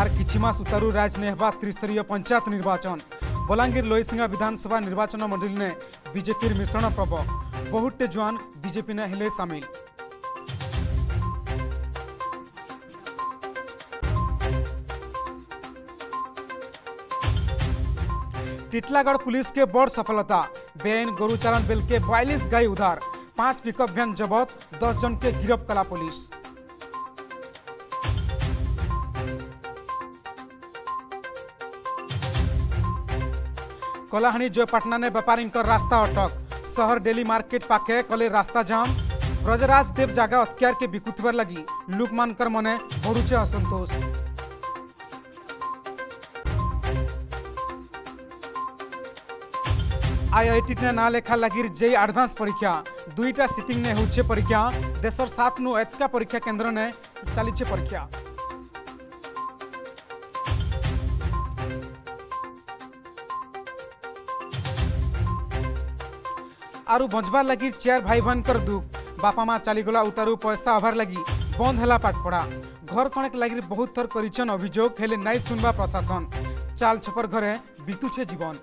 Are किस सुतारू राज ने हे त्रिस्तरीय पंचायत निर्वाचन। बलांगीर लोईसिंगा विधानसभा निर्वाचन मंडल ने बीजेपी मिश्रण प्रबल बहुटे जवान बीजेपी ने हेले सामिल। टीटलागढ़ पुलिस के बड़ सफलता। बेन गोरु चालन बिल के बयालीस गाय उधार। पाँच पिकअप वैन जबत। दस जन के गिरफ्त कला पुलिस। कलाहानी जयपाटना ने व्यापारी रास्ता अटक शहर डेली मार्केट पाखे कले रास्ता जाम ब्रजराज देव जागा अत्यार के बिकुथबार लगी लुक मानकर मने बढ़ुचे असंतोष आईआईटी ने ना लेखा लगी जेई आडभांस परीक्षा दुईटा सिटिंग ने होचे परीक्षा देशर सात आरु बंचबार लगी चार भाई बहनकर दुख। बापा माँ चलीगला उतारू पैसा अभार लगी बंद है पाठपढ़ा घर कणक लगी बहुत थर कर अभियोग नाई सुनवा प्रशासन। चाल छपर घरे बीतुछे जीवन।